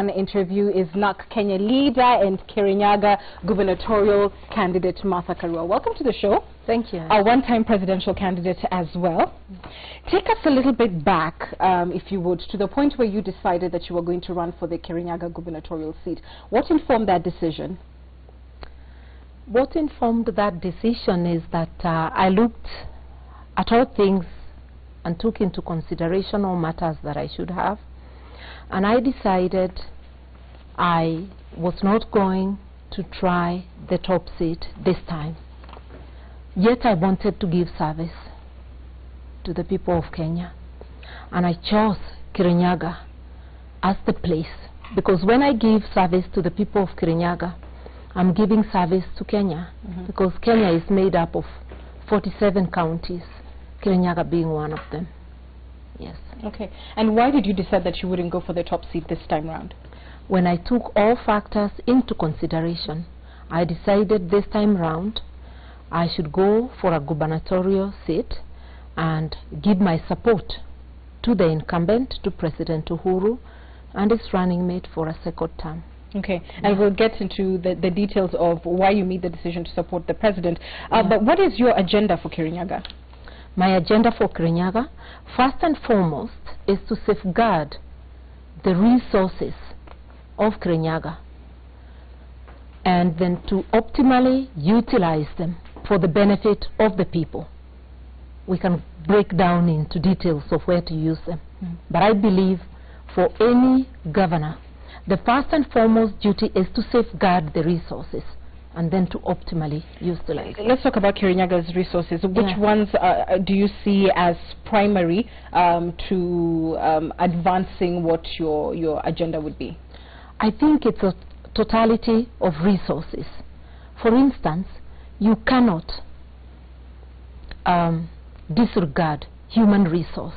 An interview is NARC Kenya leader and Kirinyaga gubernatorial candidate Martha Karua. Welcome to the show. Thank you. A one-time presidential candidate as well. Take us a little bit back, um, if you would, to the point where you decided that you were going to run for the Kirinyaga gubernatorial seat. What informed that decision? What informed that decision is that uh, I looked at all things and took into consideration all matters that I should have. And I decided I was not going to try the top seat this time. Yet I wanted to give service to the people of Kenya. And I chose Kirinyaga as the place. Because when I give service to the people of Kirinyaga, I'm giving service to Kenya. Mm -hmm. Because Kenya is made up of 47 counties, Kirinyaga being one of them. Yes. Okay. And why did you decide that you wouldn't go for the top seat this time round? When I took all factors into consideration, I decided this time round I should go for a gubernatorial seat and give my support to the incumbent, to President Uhuru, and his running mate for a second term. Okay, and we'll get into the, the details of why you made the decision to support the president. Uh, yeah. But what is your agenda for Kirinyaga? My agenda for Kirinyaga, first and foremost, is to safeguard the resources of Kirinyaga and then to optimally utilize them for the benefit of the people. We can break down into details of where to use them. Mm. But I believe for any governor, the first and foremost duty is to safeguard the resources and then to optimally utilize. Let's talk about Kirinyaga's resources. Which yeah. ones uh, do you see as primary um, to um, advancing what your, your agenda would be? I think it's a totality of resources. For instance, you cannot um, disregard human resource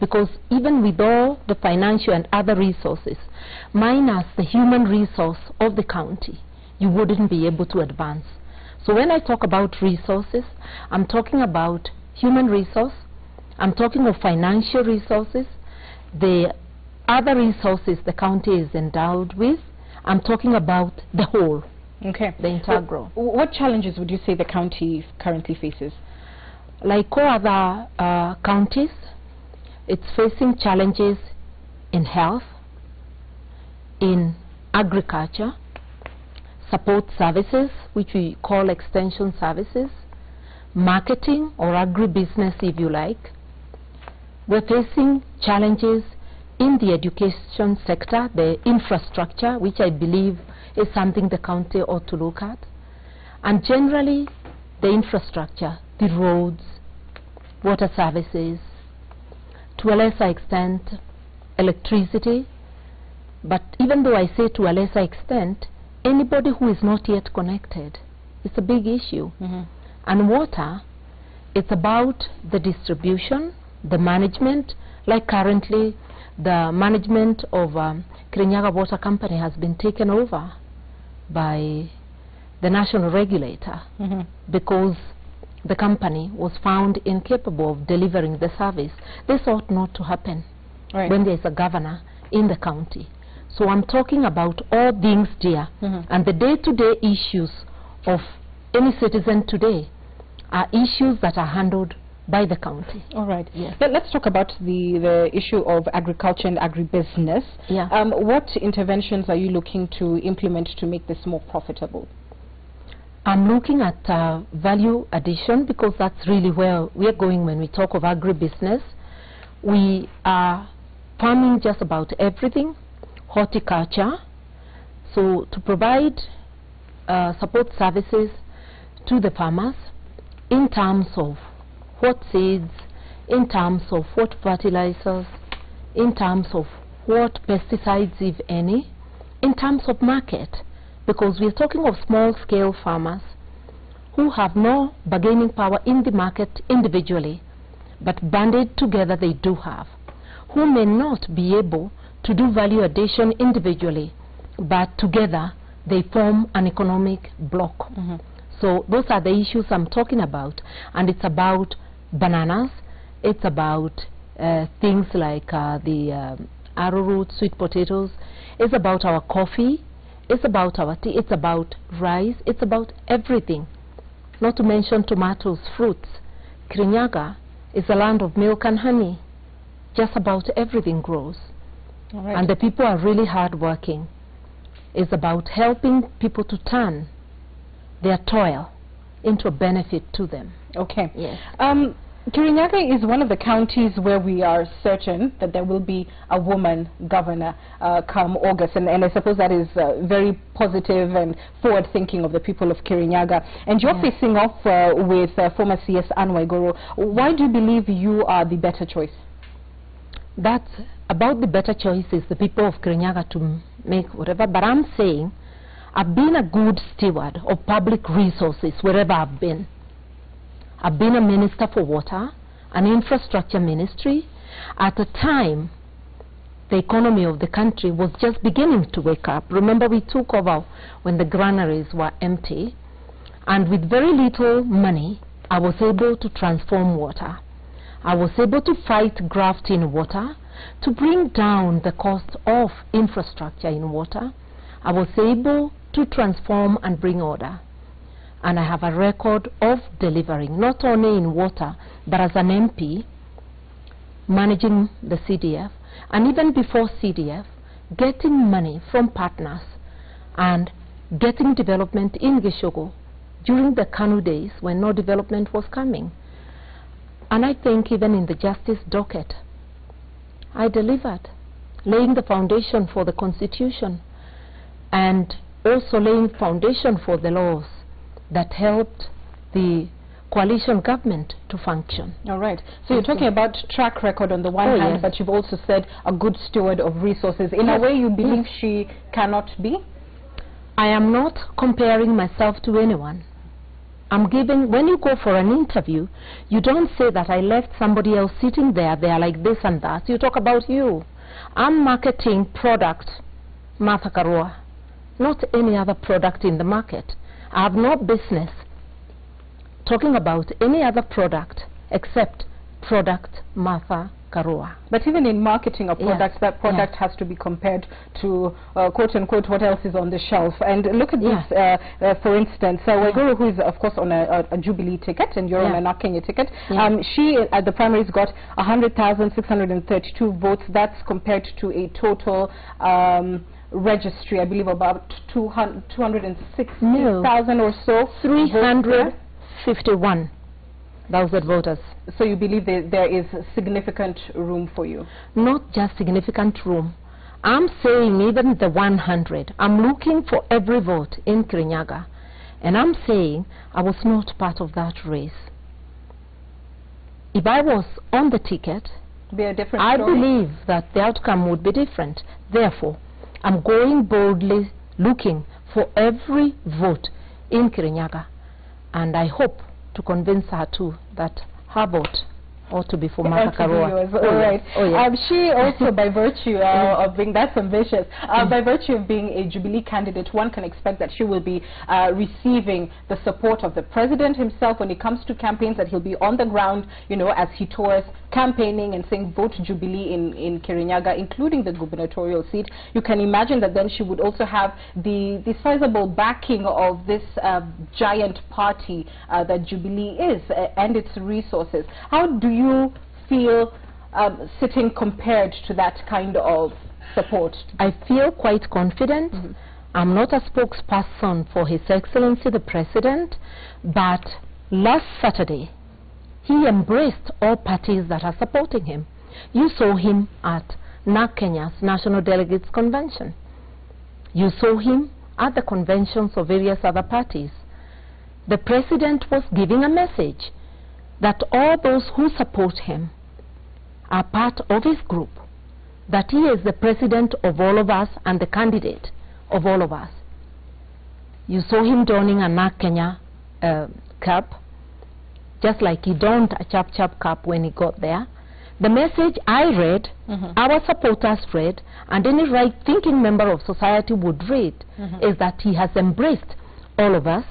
because even with all the financial and other resources, minus the human resource of the county, you wouldn't be able to advance. So when I talk about resources, I'm talking about human resource, I'm talking of financial resources, the other resources the county is endowed with, I'm talking about the whole, okay. the integral. what challenges would you say the county currently faces? Like all other uh, counties, it's facing challenges in health, in agriculture, support services, which we call extension services, marketing or agribusiness if you like. We're facing challenges in the education sector, the infrastructure, which I believe is something the county ought to look at. And generally, the infrastructure, the roads, water services, to a lesser extent, electricity. But even though I say to a lesser extent, anybody who is not yet connected. It's a big issue. Mm -hmm. And water, it's about the distribution, the management, like currently the management of um, Kirinyaga Water Company has been taken over by the national regulator mm -hmm. because the company was found incapable of delivering the service. This ought not to happen right. when there is a governor in the county. So I'm talking about all things dear. Mm -hmm. And the day-to-day -day issues of any citizen today are issues that are handled by the county. All right. Yes. Let, us talk about the, the issue of agriculture and agribusiness. Yeah. Um, what interventions are you looking to implement to make this more profitable? I'm looking at uh, value addition because that's really where we're going when we talk of agribusiness. We are farming just about everything horticulture. So to provide uh, support services to the farmers in terms of what seeds, in terms of what fertilizers, in terms of what pesticides, if any, in terms of market, because we're talking of small-scale farmers who have no bargaining power in the market individually, but banded together they do have, who may not be able to do value addition individually, but together they form an economic block. Mm -hmm. So those are the issues I'm talking about. And it's about bananas, it's about uh, things like uh, the uh, arrowroot, sweet potatoes. It's about our coffee. It's about our tea. It's about rice. It's about everything. Not to mention tomatoes, fruits. Kirinyaga is a land of milk and honey. Just about everything grows. Right. And the people are really hardworking. It's about helping people to turn their toil into a benefit to them. okay. Yes. Um, Kirinyaga is one of the counties where we are certain that there will be a woman governor uh, come August, and, and I suppose that is uh, very positive and forward-thinking of the people of Kirinyaga. And you're facing off uh, with uh, former CS Anne Waiguru. Why do you believe you are the better choice? That's about the better choices the people of Kirinyaga to make whatever. But I'm saying I've been a good steward of public resources wherever I've been. I've been a minister for water, an infrastructure ministry. At a time, the economy of the country was just beginning to wake up. Remember, we took over when the granaries were empty. And with very little money, I was able to transform water. I was able to fight graft in water, to bring down the cost of infrastructure in water. I was able to transform and bring order. And I have a record of delivering, not only in water, but as an MP, managing the CDF, and even before CDF, getting money from partners and getting development in Gichugu during the Kanu days when no development was coming. And I think even in the justice docket, I delivered, laying the foundation for the constitution and also laying foundation for the laws that helped the coalition government to function. All right. So you're talking about track record on the one Oh, hand, yes. but you've also said a good steward of resources. In a way, you believe yes. she cannot be? I am not comparing myself to anyone. I'm giving, when you go for an interview, you don't say that I left somebody else sitting there, they are like this and that. You talk about you. I'm marketing product, Martha Karua, not any other product in the market. I have no business talking about any other product except product Martha Karua. But even in marketing a Yes, product, that product has to be compared to uh, quote unquote what else is on the shelf. And look at Yeah. this, uh, uh, for instance, uh, Waiguru, who is of course on a, a, a Jubilee ticket, and you're Yeah. on a NARC Kenya ticket. Yeah. Um, she at the primaries got 100,632 votes. That's compared to a total. Um, registry I believe about 200 260,000 or so votes there. 351,000 voters. so you believe that there is significant room for you not just significant room. I'm saying even the 100. I'm looking for every vote in Kirinyaga. And I'm saying I was not part of that race. If I was on the ticket, be a different I story? believe that the outcome would be different. Therefore, I'm going boldly looking for every vote in Kirinyaga. And I hope to convince her too that her vote ought to be for Martha Karua. Oh, All right. Oh. Um, she also, by virtue uh, of being that's ambitious, uh, by virtue of being a Jubilee candidate, one can expect that she will be uh, receiving the support of the president himself when it comes to campaigns. That he'll be on the ground, you know, as he tours campaigning and saying vote Jubilee in in Kirinyaga, including the gubernatorial seat. You can imagine that then she would also have the the sizable backing of this uh, giant party uh, that Jubilee is uh, and its resources. How do you feel um, sitting compared to that kind of support? I feel quite confident. I'm not a spokesperson for His Excellency the President, but last Saturday he embraced all parties that are supporting him. You saw him at NARC Kenya's National Delegates Convention. You saw him at the conventions of various other parties. The President was giving a message that all those who support him are part of his group that he is the president of all of us and the candidate of all of us. You saw him donning a NARC Kenya uh, cap, just like he donned a Chap Chap cap when he got there. The message I read, Mhm. our supporters read, and any right-thinking member of society would read, Mhm. is that he has embraced all of us.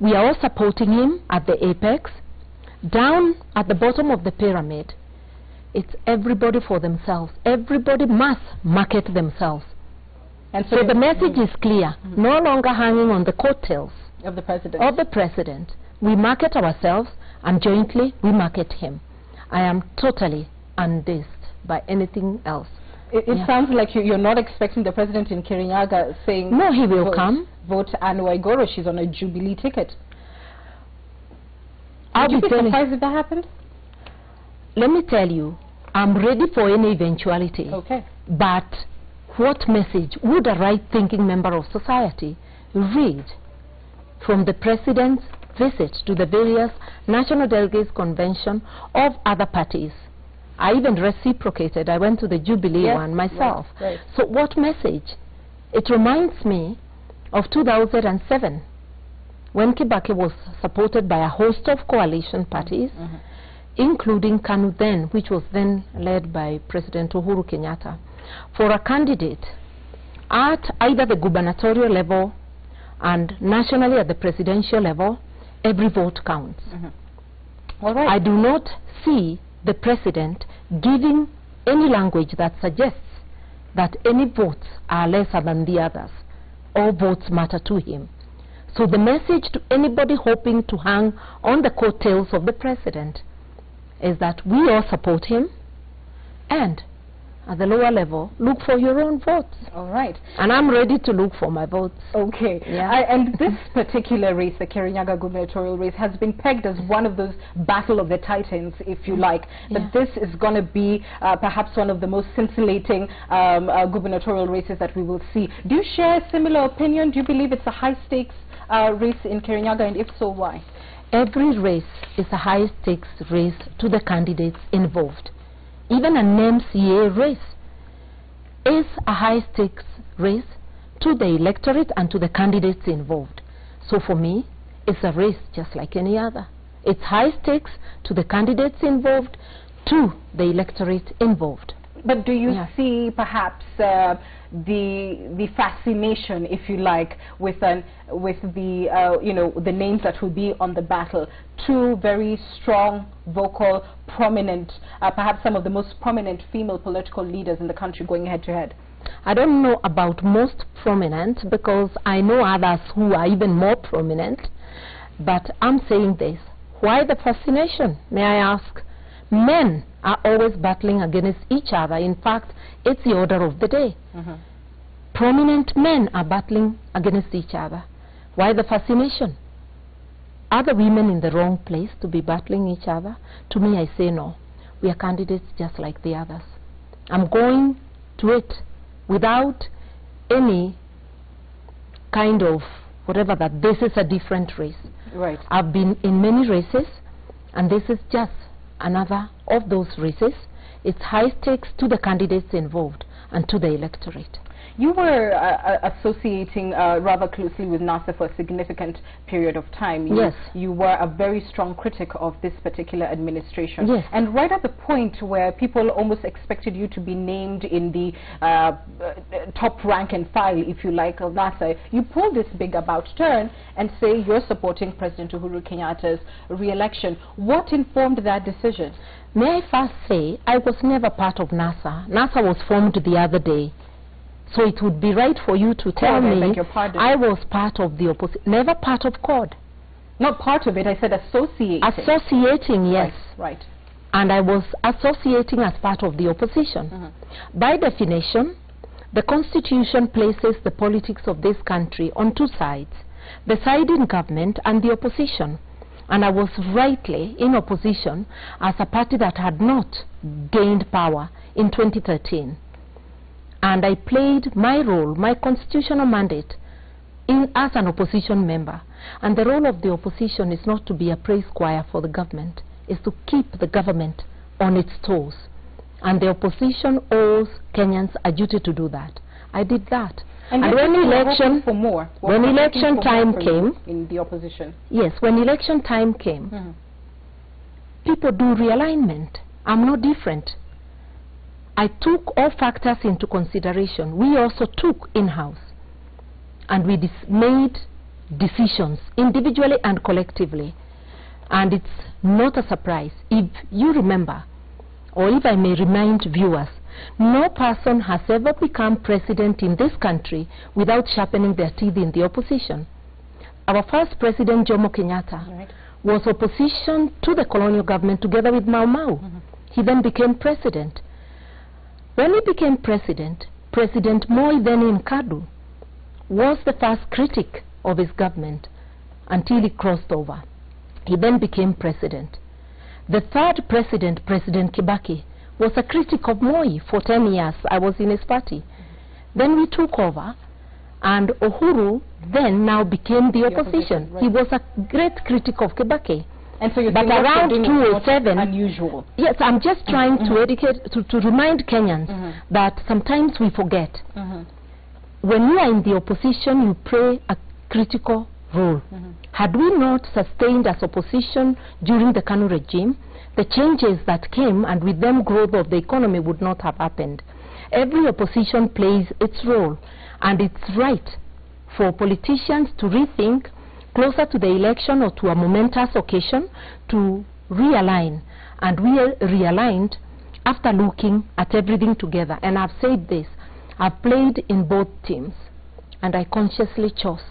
We are all supporting him at the apex. Down at the bottom of the pyramid, It's everybody for themselves. Everybody must market themselves. And So the message is clear. Mm-hmm. No longer hanging on the coattails of the president. of the president. We market ourselves and jointly we market him. I am totally undazed by anything else. It, it Yeah. sounds like you, you're not expecting the president in Kirinyaga saying, No, he will vote, come. Vote Anne Waiguru. She's on a Jubilee ticket. I'll Would be telling surprised if that happened? let me tell you, I'm ready for any eventuality. Okay. But what message would a right-thinking member of society read from the president's visit to the various national delegates convention of other parties? I even reciprocated. I went to the Jubilee Yes, one myself. right, right. So what message? It reminds me of 2007 when Kibaki was supported by a host of coalition parties Mhm. including KANU then, which was then led by President Uhuru Kenyatta, for a candidate at either the gubernatorial level and nationally at the presidential level, every vote counts. All right. I do not see the president giving any language that suggests that any votes are lesser than the others. All votes matter to him. So the message to anybody hoping to hang on the coattails of the president is that we all support him and at the lower level, look for your own votes. All right. And I'm ready to look for my votes. Okay. Yeah. I, and this particular race, the Kirinyaga gubernatorial race, has been pegged as one of those battle of the titans, if you like. Yeah. This is going to be uh, perhaps one of the most scintillating um, uh, gubernatorial races that we will see. Do you share a similar opinion? Do you believe it's a high-stakes uh, race in Kirinyaga, and if so, why? Every race is a high stakes race to the candidates involved. Even an MCA race is a high stakes race to the electorate and to the candidates involved. So for me, it's a race just like any other. It's high stakes to the candidates involved, to the electorate involved. But do you Yeah. see perhaps uh, the the fascination, if you like, with an with the uh, you know the names that will be on the battle? Two very strong, vocal, prominent, uh, perhaps some of the most prominent female political leaders in the country going head to head. I don't know about most prominent because I know others who are even more prominent. But I'm saying this. Why the fascination, may I ask? Men are always battling against each other. In fact, it's the order of the day. Mm-hmm. Prominent men are battling against each other. Why the fascination? Are the women in the wrong place to be battling each other? To me, I say no. We are candidates just like the others. I'm going to it without any kind of whatever that this is a different race. Right. I've been in many races, and this is just another of those races. It's high stakes to the candidates involved and to the electorate. You were uh, uh, associating uh, rather closely with NASA for a significant period of time. You, Yes. You were a very strong critic of this particular administration. Yes. And right at the point where people almost expected you to be named in the uh, uh, top rank and file, if you like, of NASA, you pull this big about turn and say you're supporting President Uhuru Kenyatta's re-election. What informed that decision? May I first say, I was never part of NASA. NASA was formed the other day. So it would be right for you to tell me beg your pardon. I was part of the opposition, never part of CORD. Not part of it, I said associating. Associating, yes. Right. right. and I was associating as part of the opposition. Mhm. By definition, the constitution places the politics of this country on two sides, the side in government and the opposition. And I was rightly in opposition as a party that had not gained power in 2013. And I played my role, my constitutional mandate, in, as an opposition member. And the role of the opposition is not to be a praise choir for the government, is to keep the government on its toes. And the opposition owes Kenyans a duty to do that. I did that. And, yet when election, for more. When election time came, in the opposition. yes, when election time came, Mhm. people do realignment. I'm no different. I took all factors into consideration. We also took in-house. And we dis- made decisions individually and collectively. And it's not a surprise. If you remember, or if I may remind viewers, no person has ever become president in this country without sharpening their teeth in the opposition. Our first president, Jomo Kenyatta, Right. was opposition to the colonial government together with Mau Mau. Mm-hmm. He then became president. When he became president, President Moi then in Kadu was the first critic of his government until he crossed over. He then became president. The third president, President Kibaki, was a critic of Moi for 10 years. I was in his party. Then we took over, and Uhuru then now became the, The opposition, opposition. He was a great critic of Kibaki. And so you But think what you're around doing is not 2007 unusual. Yes, I'm just trying to educate, to, to remind Kenyans Mhm. that sometimes we forget. Mhm. When you are in the opposition, you play a critical role. Mhm. Had we not sustained as opposition during the Kanu regime, the changes that came and with them growth of the economy would not have happened. Every opposition plays its role and it's right for politicians to rethink closer to the election or to a momentous occasion to realign. And we realigned after looking at everything together. And I've said this, I've played in both teams and I consciously chose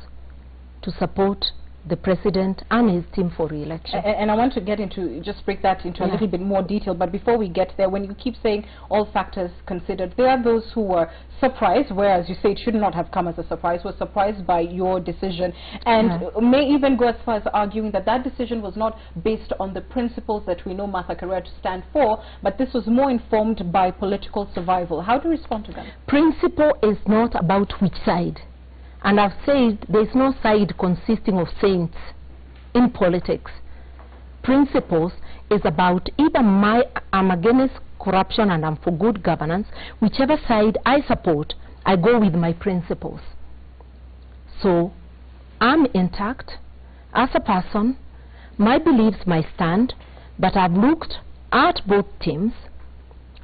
to support the president and his team for re-election. A- And I want to get into, just break that into a little bit more detail, but before we get there, when you keep saying all factors considered, there are those who were surprised, whereas you say it should not have come as a surprise, were surprised by your decision, and Yeah. may even go as far as arguing that that decision was not based on the principles that we know Martha Karua to stand for, but this was more informed by political survival. How do you respond to that? Principle is not about which side. And I've said there's no side consisting of saints in politics. Principles is about either my I'm against corruption and I'm for good governance, whichever side I support, I go with my principles. So I'm intact as a person, my beliefs, my stand, but I've looked at both teams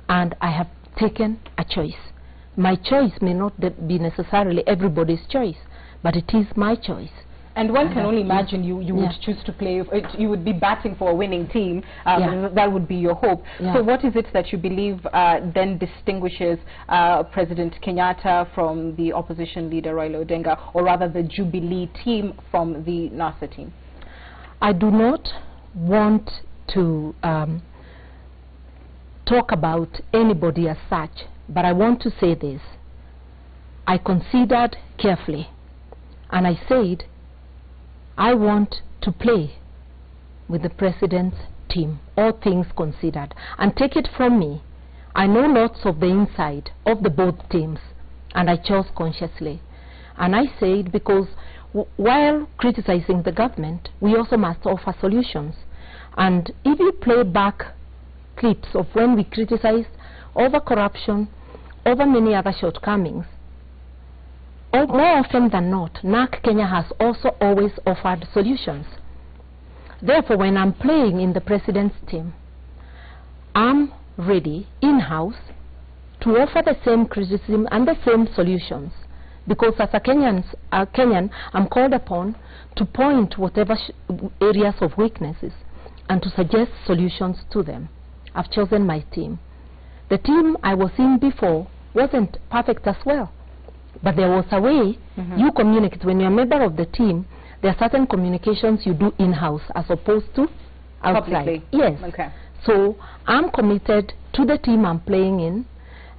and I have taken a choice. My choice may not be necessarily everybody's choice, but it is my choice. And one can only imagine you, you would Yeah. choose to play, you would be batting for a winning team. Um, Yeah. That would be your hope. Yeah. So what is it that you believe uh, then distinguishes uh, President Kenyatta from the opposition leader Raila Odinga, or rather the Jubilee team from the NASA team? I do not want to um, talk about anybody as such, but I want to say this. I considered carefully, and I said, I want to play with the president's team, all things considered. And take it from me, I know lots of the inside of the both teams, and I chose consciously. And I said because while criticizing the government, we also must offer solutions. And if you play back clips of when we criticized over corruption, over many other shortcomings, more often than not, NARC Kenya has also always offered solutions. Therefore, when I'm playing in the president's team, I'm ready in-house to offer the same criticism and the same solutions because as a Kenyans, Kenyan, I'm called upon to point whatever areas of weaknesses and to suggest solutions to them. I've chosen my team. The team I was in before wasn't perfect as well, but there was a way Mhm. you communicate. When you're a member of the team, there are certain communications you do in-house as opposed to outside. Publicly? Yes. Okay. So I'm committed to the team I'm playing in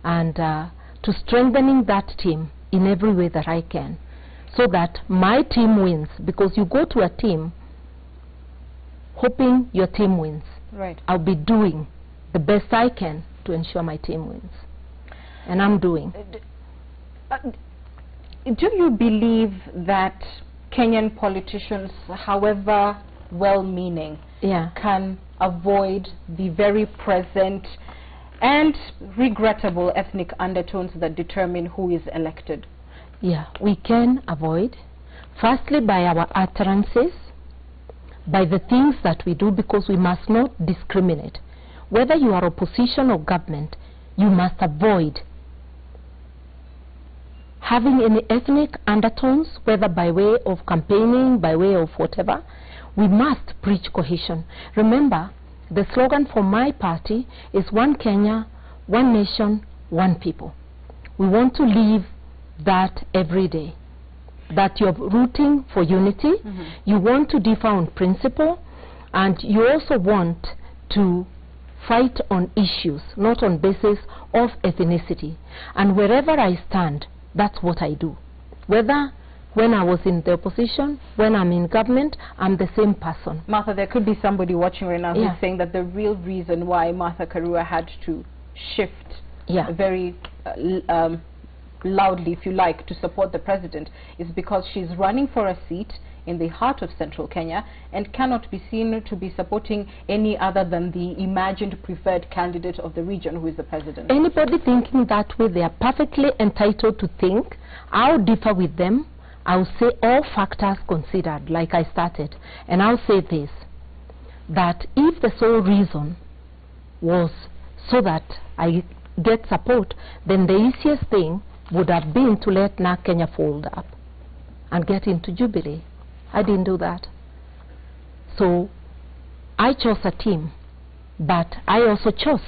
and uh, to strengthening that team in every way that I can so that my team wins because you go to a team hoping your team wins. Right. I'll be doing the best I can to ensure my team wins. And I'm doing. Uh, do you believe that Kenyan politicians, however well-meaning, Yeah. can avoid the very present and regrettable ethnic undertones that determine who is elected? Yeah, we can avoid. Firstly, by our utterances, by the things that we do, because we must not discriminate. Whether you are opposition or government, you must avoid having any ethnic undertones, whether by way of campaigning, by way of whatever. We must preach cohesion. Remember, The slogan for my party is One Kenya, One Nation, One People. We want to live that every day. That you're rooting for unity, mm -hmm. you want to differ on principle, and you also want to fight on issues, not on basis of ethnicity. And wherever I stand, that's what I do. Whether when I was in the opposition, when I'm in government, I'm the same person. Martha, there could be somebody watching right now yeah. who's saying that the real reason why Martha Karua had to shift yeah. very uh, um, loudly, if you like, to support the president is because she's running for a seat in the heart of central Kenya and cannot be seen to be supporting any other than the imagined preferred candidate of the region who is the president. Anybody thinking that way, they are perfectly entitled to think. I'll differ with them. I'll say all factors considered, like I started. And I'll say this, that if the sole reason was so that I get support, then the easiest thing would have been to let NARC Kenya fold up and get into Jubilee. I didn't do that. So I chose a team, but I also chose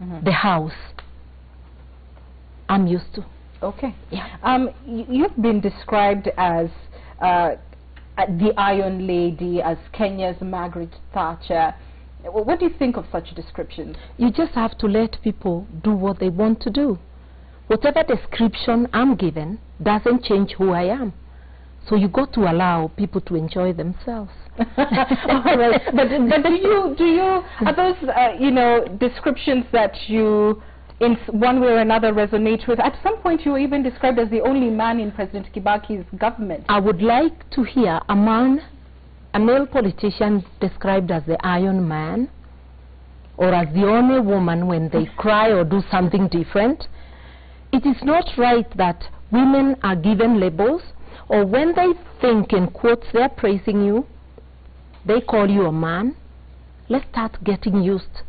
mm -hmm. the house I'm used to. Okay. Yeah. Um, you've been described as uh, the Iron Lady, as Kenya's Margaret Thatcher. What do you think of such descriptions? You just have to let people do what they want to do. Whatever description I'm given doesn't change who I am. So you got to allow people to enjoy themselves. All right. But, but do you, do you, are those, uh, you know, descriptions that you, in one way or another, resonate with? At some point, you were even described as the only man in President Kibaki's government. I would like to hear a man, a male politician described as the Iron Man, or as the only woman when they cry or do something different. It is not right that women are given labels or when they think in quotes they're praising you, they call you a man, let's start getting used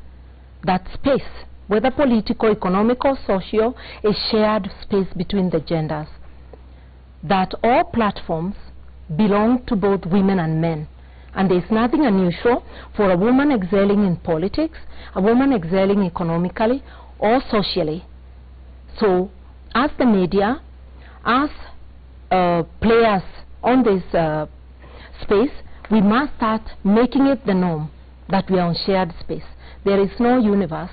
that space, whether political, economic, or social, a shared space between the genders. That all platforms belong to both women and men. And there's nothing unusual for a woman excelling in politics, a woman excelling economically or socially. So, as the media, as players on this uh, space, we must start making it the norm that we are on shared space. There is no universe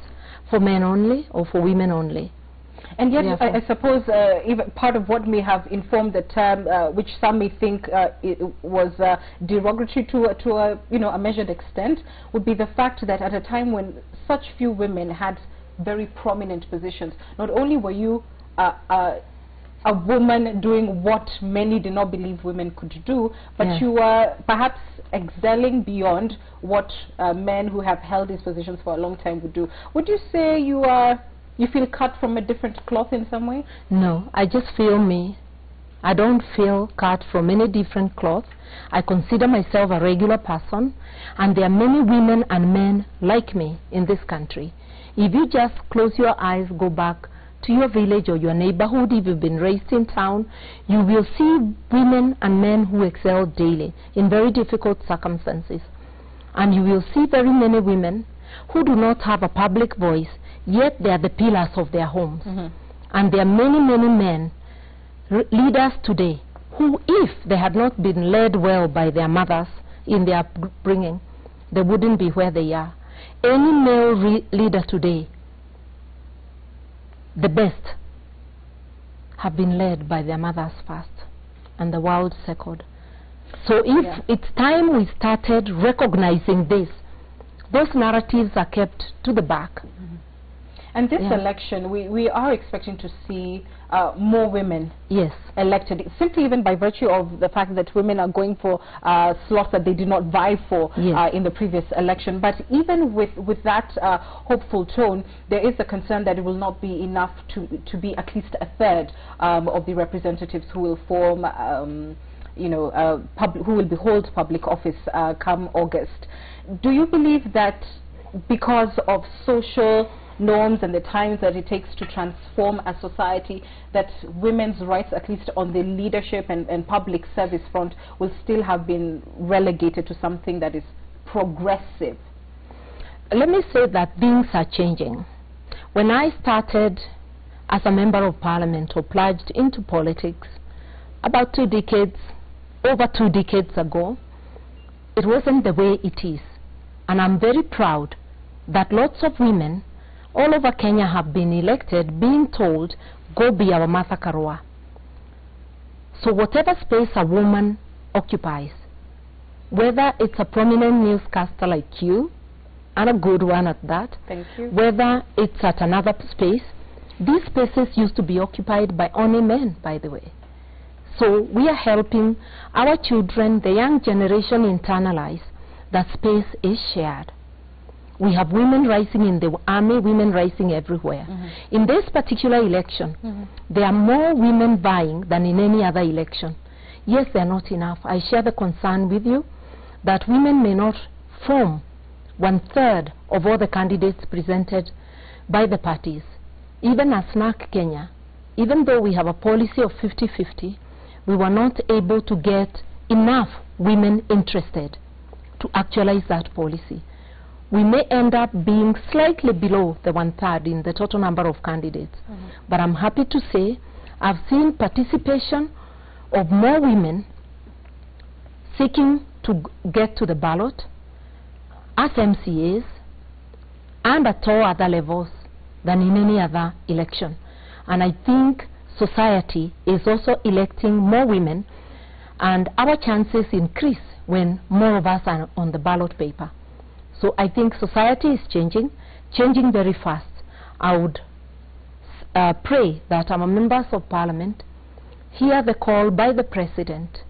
for men only or for women only. And yet, I, I, suppose uh, even part of what may have informed the term, uh, which some may think uh, was uh, derogatory to, to a, you know, a measured extent, would be the fact that at a time when such few women had very prominent positions, not only were you uh, uh, a woman doing what many did not believe women could do, but you are perhaps excelling beyond what uh, men who have held these positions for a long time would do. Would you say you are, you feel cut from a different cloth in some way? No, I just feel me. I don't feel cut from any different cloth. I consider myself a regular person, and there are many women and men like me in this country. If you just close your eyes, go back to your village or your neighborhood, if you've been raised in town, you will see women and men who excel daily in very difficult circumstances. And you will see very many women who do not have a public voice, yet they are the pillars of their homes. Mm -hmm. And there are many, many men, leaders today, who, if they had not been led well by their mothers in their bringing, they wouldn't be where they are. Any male leader today the best have been led by their mothers first and the world second. So if yeah. it's time we started recognizing this, those narratives are kept to the back. Mm -hmm. And this yeah. election, we, we are expecting to see uh, more women yes. elected, simply even by virtue of the fact that women are going for uh, slots that they did not vie for yes. uh, in the previous election. But even with, with that uh, hopeful tone, there is a concern that it will not be enough to, to be at least a third um, of the representatives who will form um, you know, uh, who will behold public office uh, come August. Do you believe that because of social norms and the times that it takes to transform a society, that women's rights, at least on the leadership and, and public service front, will still have been relegated to something that is progressive? let me say that things are changing. When I started as a member of parliament or plunged into politics about two decades, over two decades ago, it wasn't the way it is. And I'm very proud that lots of women all over Kenya have been elected being told, go be our Martha Karua. So whatever space a woman occupies, whether it's a prominent newscaster like you, and a good one at that, Thank you. whether it's at another space, these spaces used to be occupied by only men, by the way. So we are helping our children, the young generation, internalize that space is shared. We have women rising in the army, women rising everywhere. Mm-hmm. In this particular election, mm-hmm. there are more women vying than in any other election. Yes, they're not enough. I share the concern with you that women may not form one third of all the candidates presented by the parties. Even as NARC Kenya, even though we have a policy of 50-50, we were not able to get enough women interested to actualize that policy. We may end up being slightly below the one-third in the total number of candidates. Mm-hmm. But I'm happy to say I've seen participation of more women seeking to get to the ballot as MCAs and at all other levels than in any other election. And I think society is also electing more women and our chances increase when more of us are on the ballot paper. So I think society is changing, changing very fast. I would uh, pray that our members of parliament hear the call by the president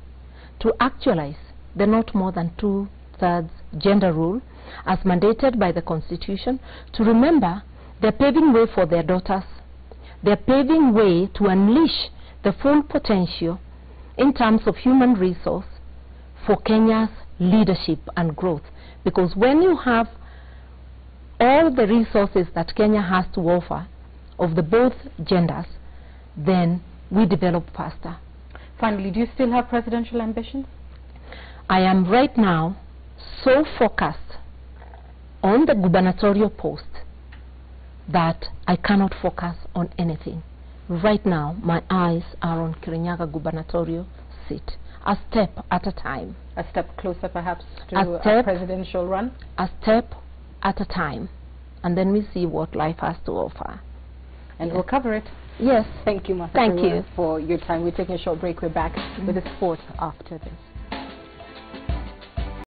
to actualize the not more than two-thirds gender rule as mandated by the constitution to remember they're paving way for their daughters they're paving way to unleash the full potential in terms of human resource for Kenya's leadership and growth because when you have all the resources that Kenya has to offer of the both genders then we develop faster Finally, do you still have presidential ambitions? I am right now so focused on the gubernatorial post that I cannot focus on anything. Right now, my eyes are on Kirinyaga gubernatorial seat, a step at a time, A step closer, perhaps, to A a, presidential run? a step at a time, and then we see what life has to offer. And Yeah. we'll cover it. Yes. Thank you, Martha Thank you. for your time. We're taking a short break. We're back with the sport after this.